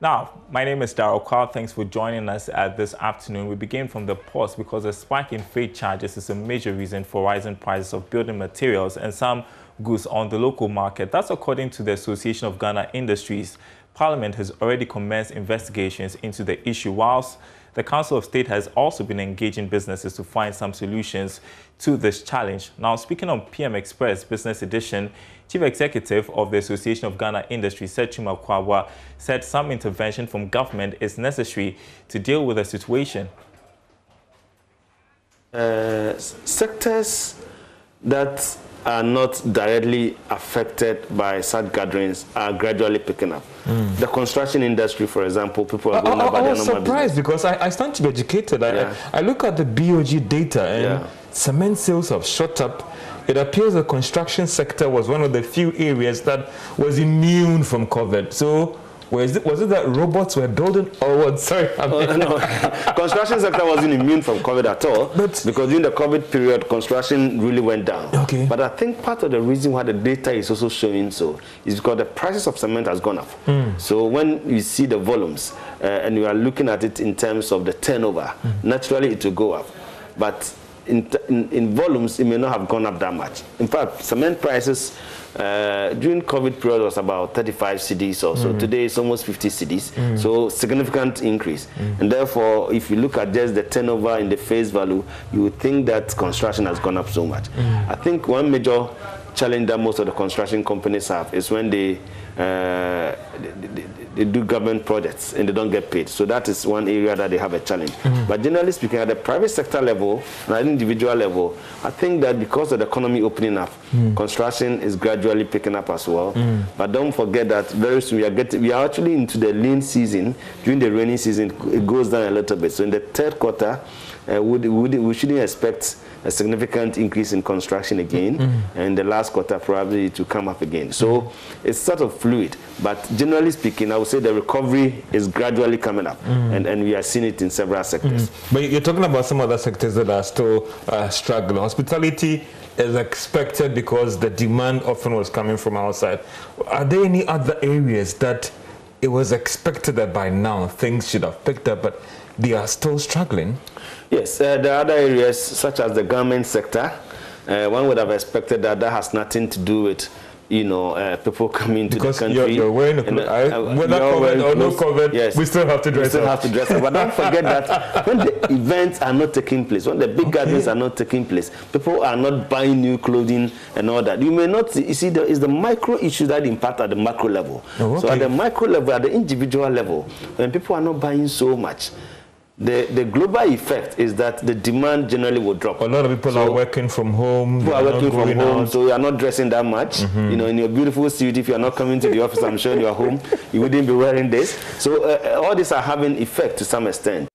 Now, my name is Daryl Kwao. Thanks for joining us at this afternoon. We begin from the pause because a spike in freight charges is a major reason for rising prices of building materials and some goods on the local market. That's according to the Association of Ghana Industries. Parliament has already commenced investigations into the issue, whilst the Council of State has also been engaging businesses to find some solutions to this challenge. Now, speaking on PM Express Business Edition, Chief Executive of the Association of Ghana Industry, Seth Twum-Akwaboah, said some intervention from government is necessary to deal with the situation. Uh, sectors that are not directly affected by such gatherings are gradually picking up. Mm. The construction industry, for example, people are going I, about I, I was surprised because I, I stand to be educated. Yeah. I, I, look at the BOG data and yeah. cement sales have shot up. It appears the construction sector was one of the few areas that was immune from COVID. So was it, was it that robots were building or what? Sorry. I oh, no. construction sector wasn't immune from COVID at all. But because during the COVID period, construction really went down. Okay. But I think part of the reason why the data is also showing so is because the prices of cement has gone up. Mm. So when you see the volumes uh, and you are looking at it in terms of the turnover, mm. naturally it will go up. But in, in, in, volumes, it may not have gone up that much. In fact, cement prices uh, during COVID period was about 35 cedis or so. Mm. Today it's almost 50 cedis. Mm. So significant increase. Mm. And therefore, if you look at just the turnover in the face value, you would think that construction has gone up so much. Mm. I think one major challenge that most of the construction companies have is when they uh, they, they, do government projects and they don't get paid. So that is one area that they have a challenge. Mm. But generally speaking, at the private sector level and at individual level, I think that because of the economy opening up, mm. construction is gradually picking up as well. Mm. But don't forget that very soon we are getting, we are actually into the lean season. During the rainy season, it goes down a little bit. So in the third quarter, uh, we, we, we shouldn't expect a significant increase in construction again, mm -hmm. and the last quarter probably to come up again. So mm -hmm. it's sort of fluid, but generally speaking, I would say the recovery is gradually coming up, mm and, and we are seeing it in several sectors. Mm-hmm. But you're talking about some other sectors that are still uh, struggling. Hospitality is expected because the demand often was coming from outside. Are there any other areas that it was expected that by now things should have picked up, but they are still struggling? Yes, uh, there are other areas such as the garment sector. Uh, one would have expected that that has nothing to do with you know, uh, people coming to the country. You're, you're wearing a clothes. Uh, whether COVID or no COVID, yes, we still have to dress we still up. have to dress up. But don't forget that when the events are not taking place, when the big okay. gatherings are not taking place, people are not buying new clothing and all that. You may not see, you see, there is the micro issues that impact at the macro level. Oh, okay. So at the micro level, at the individual level, when people are not buying so much, the, the global effect is that the demand generally will drop. A lot of people so are working from home. People are working from home, out. so you are not dressing that much. Mm -hmm. You know, in your beautiful suit, if you are not coming to the office, I'm sure you are home, you wouldn't be wearing this. So uh, all these are having effect to some extent.